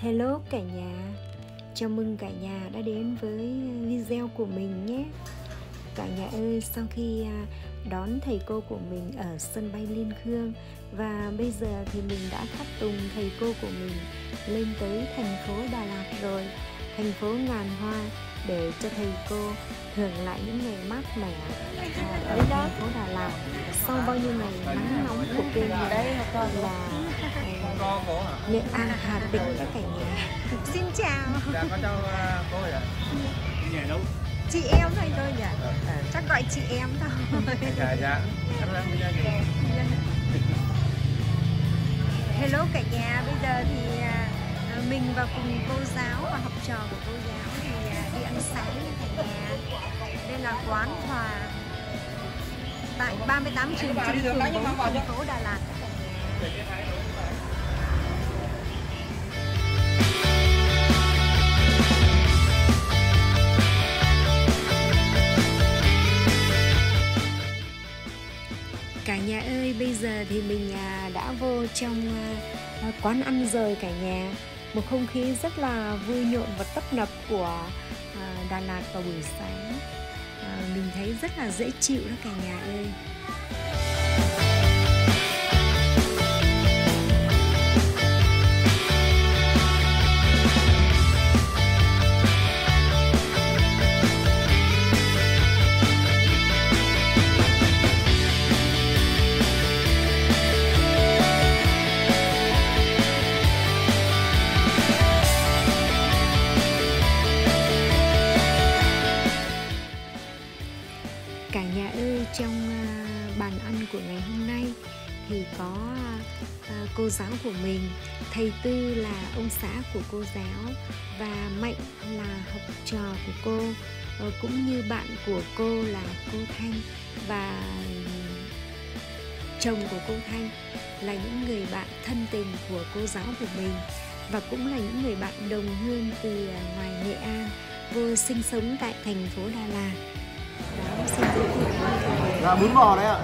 Hello cả nhà. Chào mừng cả nhà đã đến với à, video của mình nhé. Cả nhà ơi, sau khi à, đón thầy cô của mình ở sân bay Liên Khương Và bây giờ thì mình đã thắp tùng thầy cô của mình lên tới thành phố Đà Lạt rồi, Thành phố ngàn hoa để cho thầy cô hưởng lại những ngày mát mẻ ở thành phố Đà Lạt sau bao nhiêu ngày nắng nóng của kia đây là Nghệ An Hà Tĩnh các cả nhà. Xin chào. Dạ, con chào cô ạ. Chị em thôi thôi nhỉ. À, Chắc gọi chị em thôi. Dạ, dạ? Hello cả nhà. Bây giờ thì à, mình và cùng cô giáo và học trò của cô giáo thì à, đi ăn sáng cả nhà. Đây là quán hòa Tại 38 trường Trinh phường 4 thành phố Đà Lạt. cả nhà giờ thì mình à, đã vô trong à, à, quán ăn rồi cả nhà. Một không khí rất là vui nhộn và tấp nập của Đà Lạt vào buổi sáng. Mình thấy rất là dễ chịu đó cả nhà ơi. Của mình. Thầy tư là ông xã của cô giáo và mạnh là học trò của cô ờ, cũng như bạn của cô là cô thanh và chồng của cô thanh là những người bạn thân tình của cô giáo của mình và cũng là những người bạn đồng hương từ ờ, ngoài nghệ an vô sinh sống tại thành phố đà lạt. Đó xin giới thiệu Dạ, bún bò đấy ạ.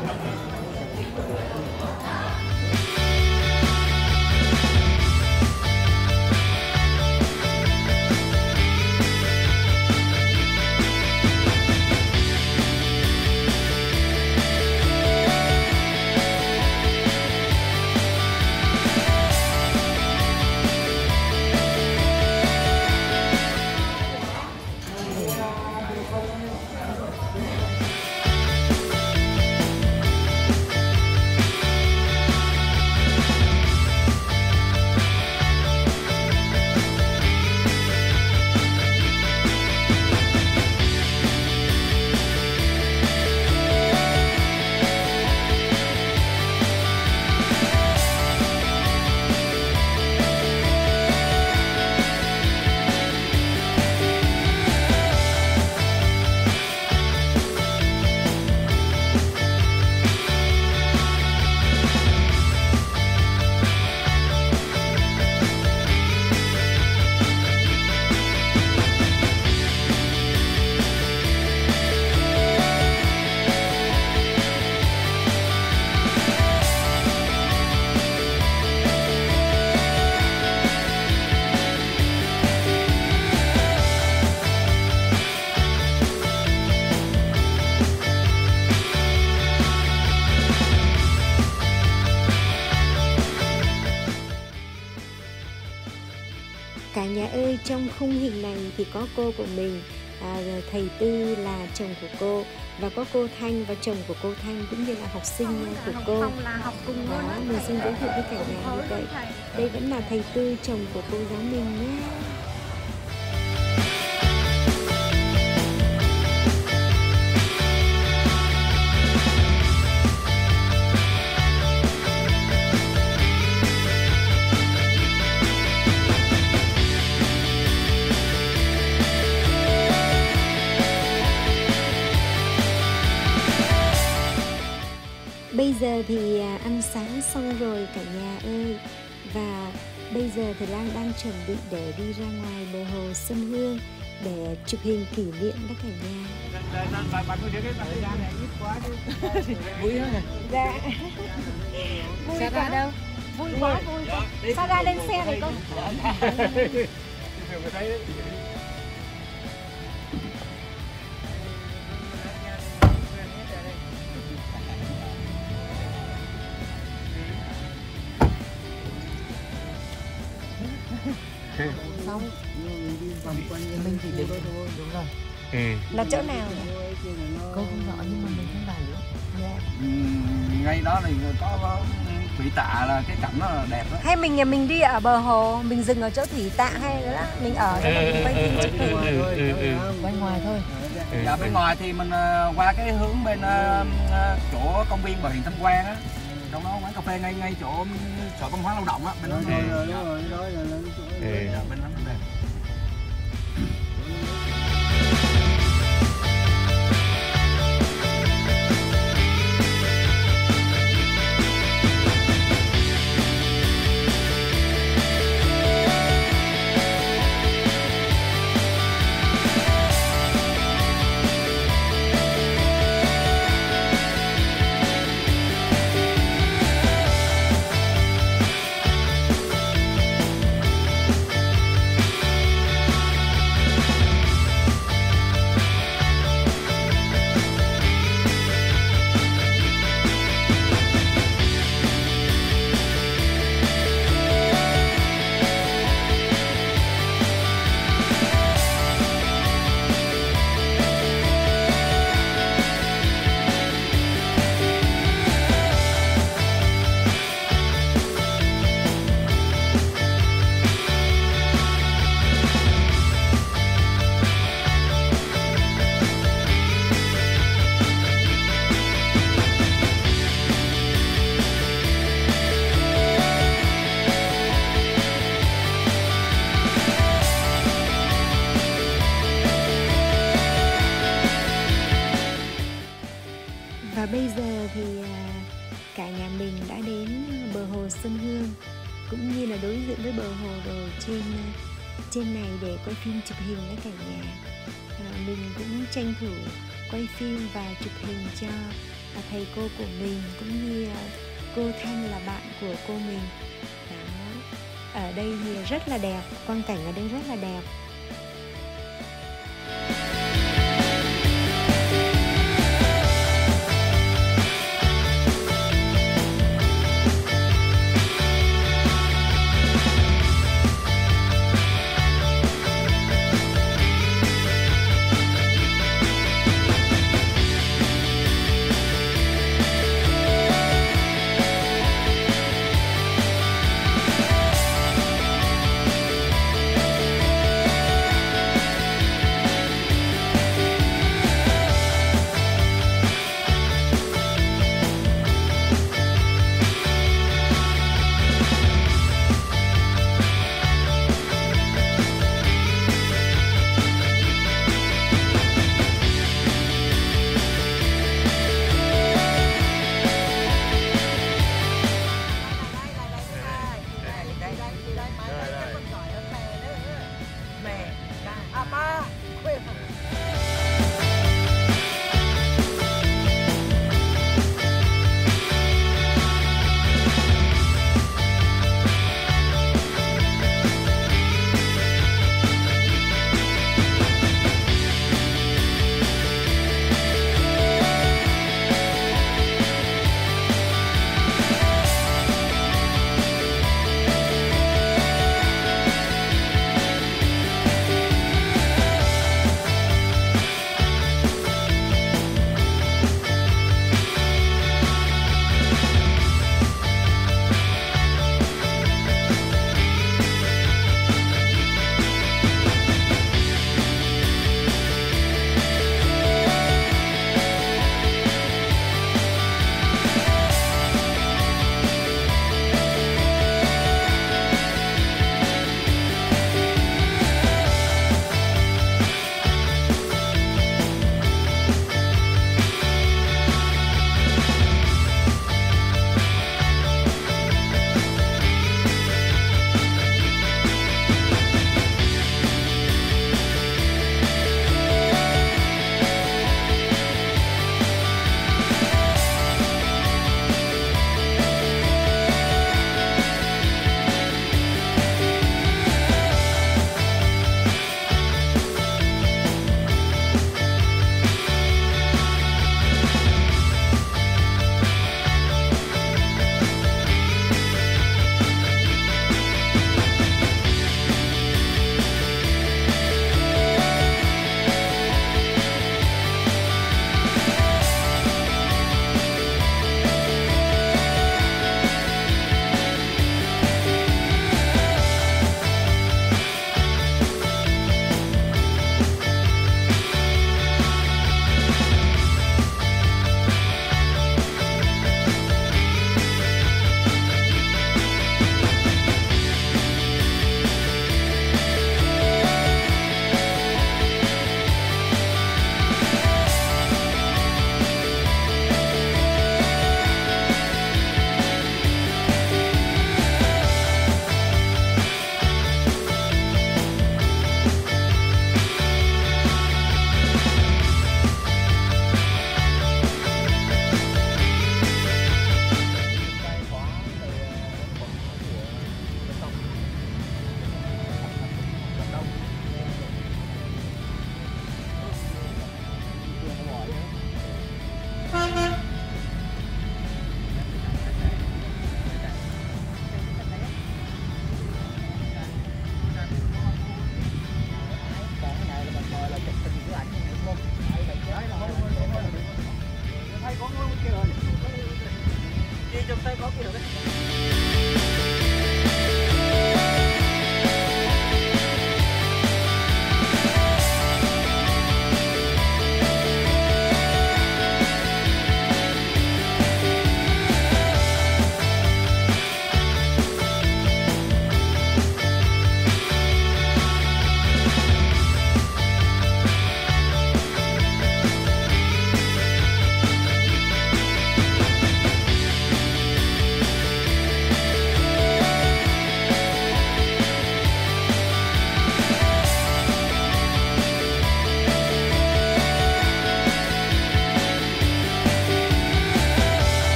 Cả nhà ơi trong khung hình này thì có cô của mình. À, thầy tư là chồng của cô. Và có cô thanh và chồng của cô thanh cũng như là học sinh của cô. học cùng đó mình xin giới thiệu với cả nhà như vậy. đây vẫn là thầy tư chồng của cô giáo mình nhé Thì à, ăn sáng xong rồi cả nhà ơi. Và bây giờ thì Lan đang chuẩn bị để đi ra ngoài bờ hồ Xuân Hương Để chụp hình kỷ niệm đó cả nhà. Bạn có cái thời gian này ít quá chứ Vui hơn này Dạ. Vui quá ra đâu? vui quá vui quá. Sao ra lên xe này con xong mình chỉ đứng đúng rồi. Ừ. là chỗ nào nhỉ? cô không rõ nhưng mà mình không bảo nữa. Ừ, ngay đó thì có, có thủy tạ là cái cảnh nó là đẹp đó. Hay mình mình đi ở bờ hồ mình dừng ở chỗ thủy tạ hay là mình ở đó mình quay phim. Chụp hình quay ngoài thôi. Dạ bên ngoài thì mình ờ, qua cái hướng bên ờ, ờ, chỗ công viên bảo hiểm tham quan á phê ngay ngay chỗ sở văn hóa lao động á bên đó Rồi, rồi rồi, rồi, đó là lên chỗ dạ bên đó cũng đẹp Và phim và chụp hình cho thầy cô của mình cũng như ờ, cô Thanh là bạn của cô mình. Ở đây thì rất là đẹp, quang cảnh ở đây rất là đẹp.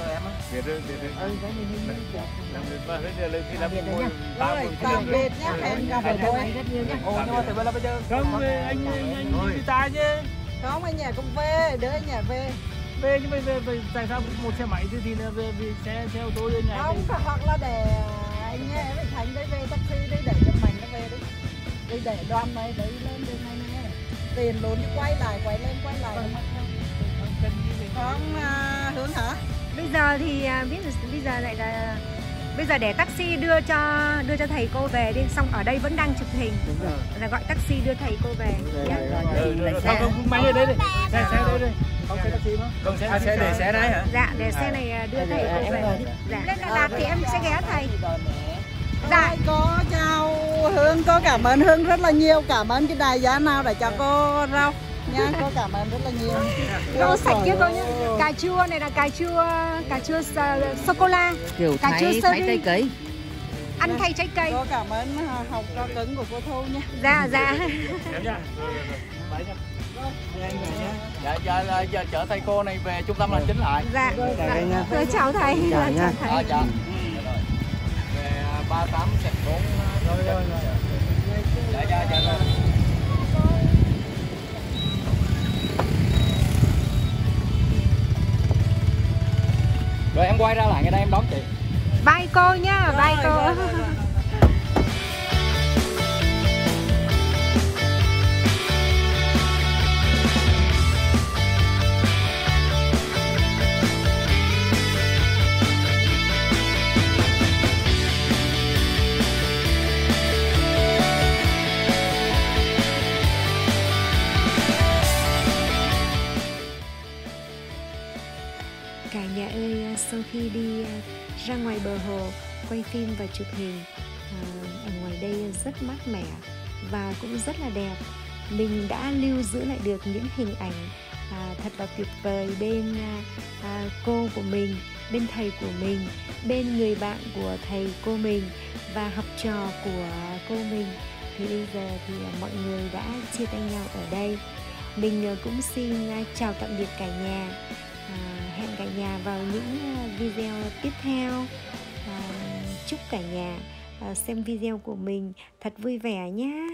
Em á Biết rồi, biết rồi. ừ cái mà lên làm ba mươi tạm biệt nhé, hẹn gặp rồi. anh rất nhiều nhé ồ nhưng mà từ bây giờ bây giờ Không, anh anh anh đi ta chứ. Không, anh nhà cũng về, đứa anh nhà về. Về nhưng mà về, về tại sao một xe máy thì thì là về vì xe xe ô tô lên nhà Không, thì- hoặc là để anh nghe với Thành đấy về taxi đấy để cho mình nó về đấy. Đi để đoàn này đấy lên đường này nè. Tiền lốn đi quay lại, quay lên, quay lại. Không cần gì về. Không, à, hướng hả? Bây giờ thì à, biết rồi, bây giờ lại là bây giờ để taxi đưa cho đưa cho thầy cô về đi. Xong ở đây vẫn đang chụp hình. Là gọi taxi đưa thầy cô về. Ừ, rồi, không không máy ở đây đây xe xe đây đây. không xe taxi mà không xe à xe để xe đấy hả? Dạ để xe này à, đưa thầy cô về. dạ. Lên Đà Lạt thì em sẽ ghé thầy. Dạ. Có chào Hương, có cảm ơn Hương rất là nhiều. Cảm ơn cái đài giá nào để cho cô rau. Cảm ơn rất là nhiều. rau sạch kia cô nhé cà chua này là cà chua cà chua sô cô la. Kiểu Cà chua thái sơ thái tây cấy. Ăn thay trái cây. Cô cảm ơn à, học trò cứng của cô Thu nha. dạ dạ. Dạ dạ. Dạ, giờ chở thầy cô này về trung tâm hành chính lại. Dạ. Dạ Rồi, chào thầy. Dạ, chào thầy. À dạ. Về ba tám sạch bốn rồi rồi rồi dạ dạ dạ rồi em quay ra lại ngay đây em đón chị bye cô bye Rồi, cô rồi, rồi, rồi. Ra ngoài bờ hồ quay phim và chụp hình à, ở ngoài đây rất mát mẻ và cũng rất là đẹp. Mình đã lưu giữ lại được những hình ảnh à, thật là tuyệt vời bên à, à cô của mình, bên thầy của mình, bên người bạn của thầy cô mình và học trò của cô mình. Thì bây giờ thì mọi người đã chia tay nhau ở đây. Mình à, cũng xin à, chào tạm biệt cả nhà. À, cả nhà vào những ờ, video tiếp theo. À, chúc cả nhà ờ, xem video của mình thật vui vẻ nhé